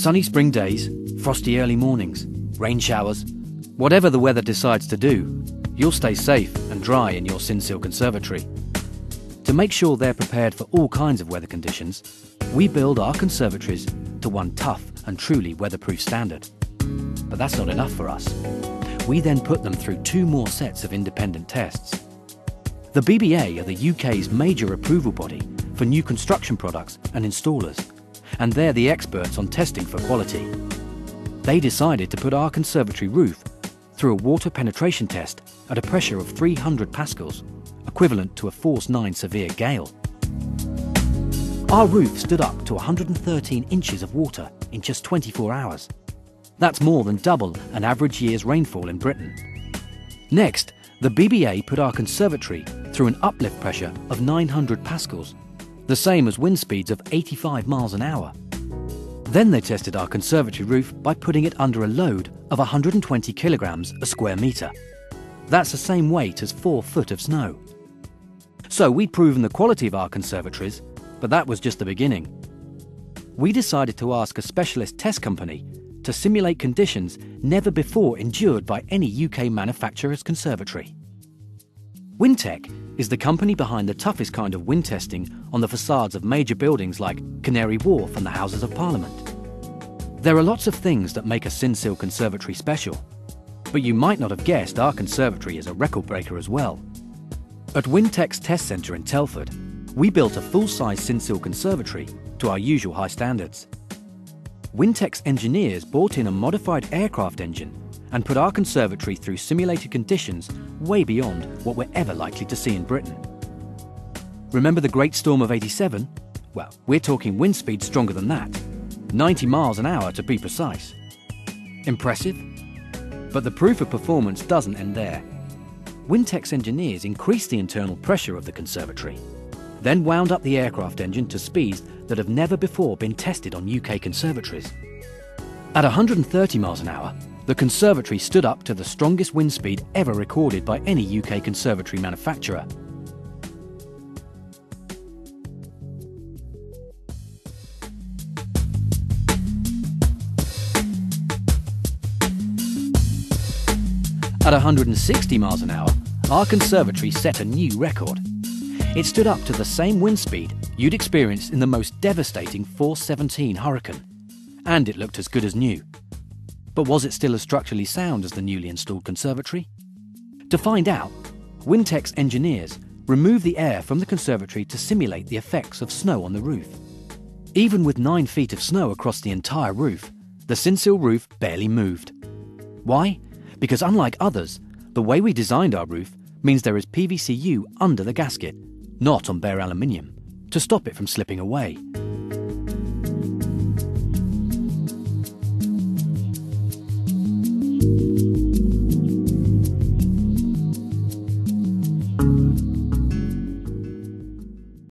Sunny spring days, frosty early mornings, rain showers, whatever the weather decides to do, you'll stay safe and dry in your Synseal conservatory. To make sure they're prepared for all kinds of weather conditions, we build our conservatories to one tough and truly weatherproof standard. But that's not enough for us. We then put them through two more sets of independent tests. The BBA are the UK's major approval body for new construction products and installers, and they're the experts on testing for quality. They decided to put our conservatory roof through a water penetration test at a pressure of 300 pascals, equivalent to a force 9 severe gale. Our roof stood up to 113 inches of water in just 24 hours. That's more than double an average year's rainfall in Britain. Next, the BBA put our conservatory through an uplift pressure of 900 pascals, the same as wind speeds of 85 miles an hour. Then they tested our conservatory roof by putting it under a load of 120 kilograms a square metre. That's the same weight as four foot of snow. So we'd proven the quality of our conservatories, but that was just the beginning. We decided to ask a specialist test company to simulate conditions never before endured by any UK manufacturer's conservatory. Wintech is the company behind the toughest kind of wind testing on the facades of major buildings like Canary Wharf and the Houses of Parliament. There are lots of things that make a Synseal conservatory special, but you might not have guessed our conservatory is a record breaker as well. At Wintech's test centre in Telford, we built a full-size Synseal conservatory to our usual high standards. Wintech's engineers brought in a modified aircraft engine and put our conservatory through simulated conditions way beyond what we're ever likely to see in Britain. Remember the Great Storm of 87? Well, we're talking wind speeds stronger than that 90 miles an hour to be precise. Impressive? But the proof of performance doesn't end there. Wintech's engineers increased the internal pressure of the conservatory, then wound up the aircraft engine to speeds that have never before been tested on UK conservatories. At 130 miles an hour, the conservatory stood up to the strongest wind speed ever recorded by any UK conservatory manufacturer. At 160 miles an hour, our conservatory set a new record. It stood up to the same wind speed you'd experienced in the most devastating 417 hurricane, and it looked as good as new. But was it still as structurally sound as the newly installed conservatory? To find out, Wintech's engineers removed the air from the conservatory to simulate the effects of snow on the roof. Even with nine feet of snow across the entire roof, the Synseal roof barely moved. Why? Because unlike others, the way we designed our roof means there is PVCU under the gasket, not on bare aluminium, to stop it from slipping away.